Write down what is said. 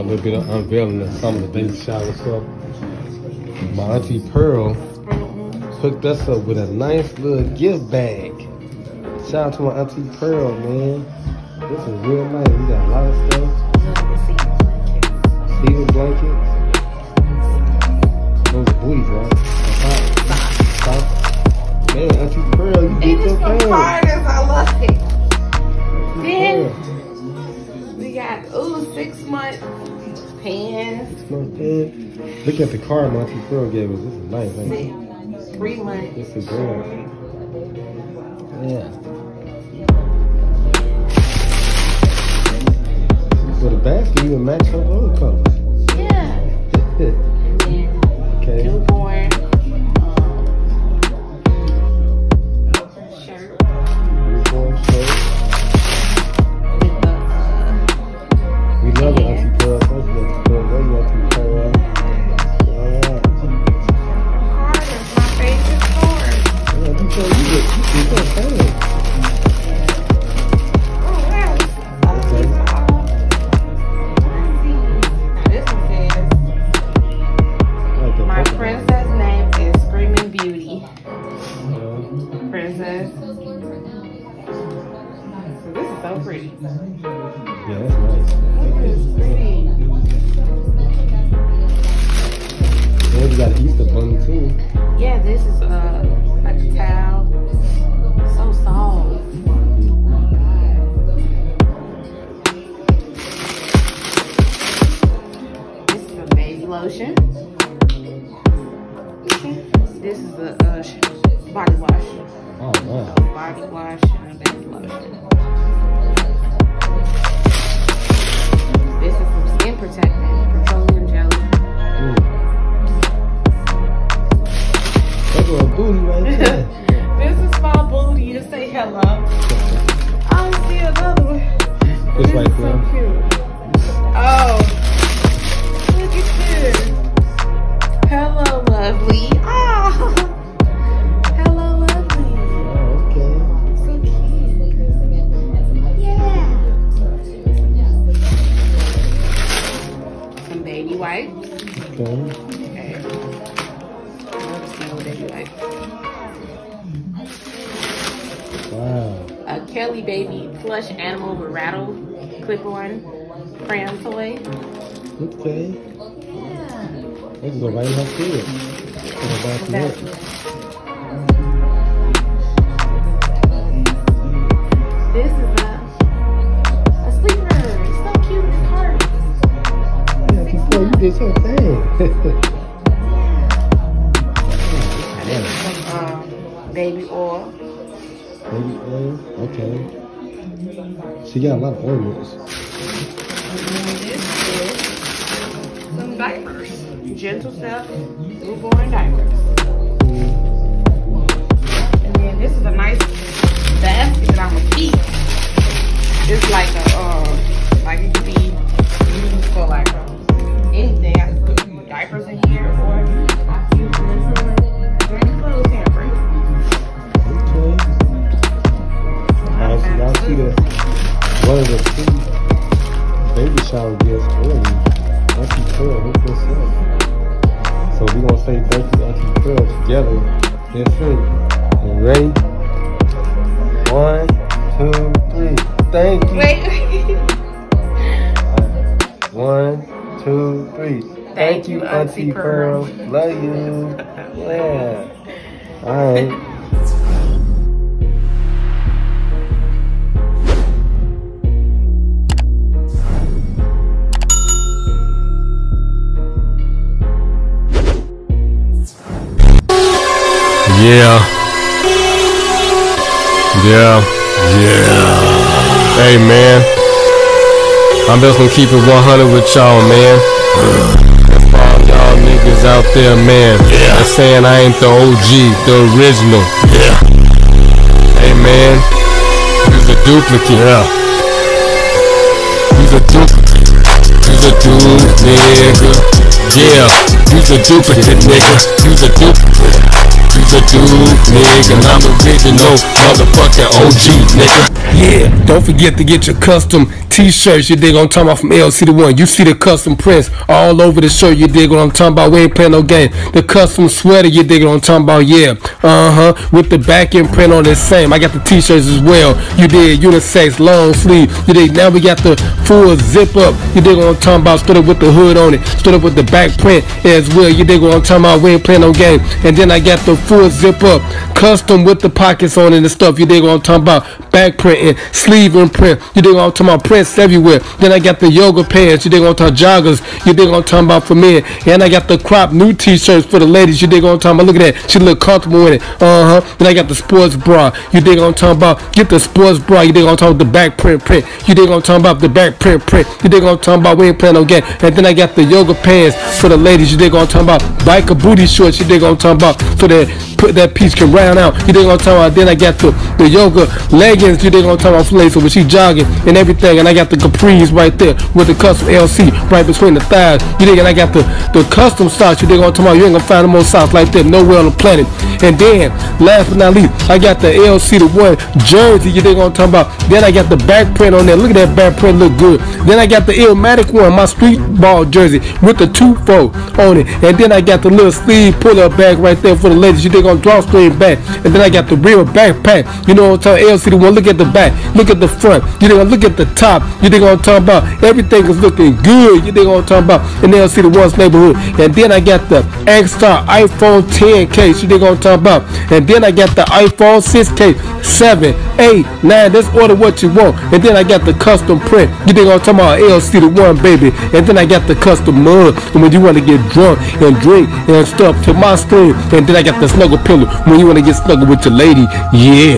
a little bit of unveiling of some of the baby shower stuff. My auntie Pearl hooked us up with a nice little gift bag. Shout out to my auntie Pearl, man. This is real nice. We got a lot of stuff. Cedar blankets. Those booties, right? Ooh six month pants, Not bad. Look at the car my auntie Pearl gave us. This is nice, six, three months. This is good. Yeah. So the basket even match her other colors. Yeah. This is so pretty. Yeah, that's nice. This pretty. And we got an Easter bunny too. Yeah, this is uh like a towel. So soft. This is a baby lotion. This is a uh, body wash. Oh, wow. Body wash and a baby lotion. This is some skin protectant, petroleum jelly. Baby wipes. Okay. Okay. Love smell baby wipes. Wow. a Kelly Baby plush animal with rattle clip-on crayon toy. Okay. Yeah. They can go right in her crib. Go back to um, baby oil. Baby oil. Okay. She got a lot of then this is some diapers. Gentle Step newborn diapers. So we gonna say thank you, Auntie Pearl, together. In three. You ready? One, two, three. Thank you. Wait. One, two, three. Thank you, Auntie Pearl. Love you. Yeah. All right. Yeah. Yeah. Yeah. Hey, man. I'm just gonna keep it 100 with y'all, man. All y'all niggas out there, man. Yeah. That's saying I ain't the OG, the original. Yeah. Hey, man. He's a duplicate. Yeah. He's a duplicate. You's a dude, nigga. Yeah. You's a duplicate, nigga. He's a duplicate. Is a dude, nigga, and I'm original motherfucking OG, nigga. Yeah, don't forget to get your custom t-shirts, you dig what I'm talking about from LC the one. You see the custom prints all over the shirt, you dig what I'm talking about. We ain't playing no game. The custom sweater, you dig what I'm talking about, yeah. Uh-huh. With the back end print on the same. I got the t-shirts as well. You did unisex, long sleeve. You dig now we got the full zip up. You dig what I'm talking about, stood up with the hood on it, stood up with the back print as well. You dig what I'm talking about. We ain't playing no game. And then I got the full zip up, custom with the pockets on it and stuff. You dig what I'm talking about. Back print and sleeve and print. You dig I'm talking about. Prints everywhere. Then I got the yoga pants. You dig what I'm talking joggers. You dig I'm talking about for men. And I got the crop new t-shirts for the ladies. You dig I'm talking about. Look at that. She look comfortable in it. Uh huh. Then I got the sports bra. You dig I'm talking about. Get the sports bra. You dig I'm talking about. The back print print. You dig I'm talking about. The back print print. You dig I'm talking about. We ain't playing no game. And then I got the yoga pants for the ladies. You dig I'm talking about. Biker booty shorts. You dig I'm talking about. So that put that piece can round out. You dig I'm talking about. Then I got the, the yoga leggings. You dig I'm talking about. For ladies. So when she jogging and everything. And I got the capris right there with the custom LC right between the thighs. You dig? And I got the, the custom socks. You dig talking about. You ain't gonna find no more socks like that nowhere on the planet. And then, last but not least, I got the LC the one jersey. You dig I'm talking about? Then I got the back print on there. Look at that back print, look good. Then I got the Illmatic one, my street ball jersey with the two fold on it. And then I got the little sleeve pull up bag right there for the ladies. You dig on drawstring back. And then I got the real backpack. You know what I'm talking LC the one. Look at the back. Look at the front. You dig look at the top. You what I'm talking about? Everything is looking good. You what I'm talking about? And they'll see the one's neighborhood. And then I got the X-Star iPhone 10 case. You what I'm talking about? And then I got the iPhone 6 case. 7, 8, 9. Let's order what you want. And then I got the custom print. You what I'm talking about? LC the one, baby. And then I got the custom mug. And when you want to get drunk and drink and stuff to my screen. And then I got the snuggle pillow when you want to get snuggle with your lady. Yeah.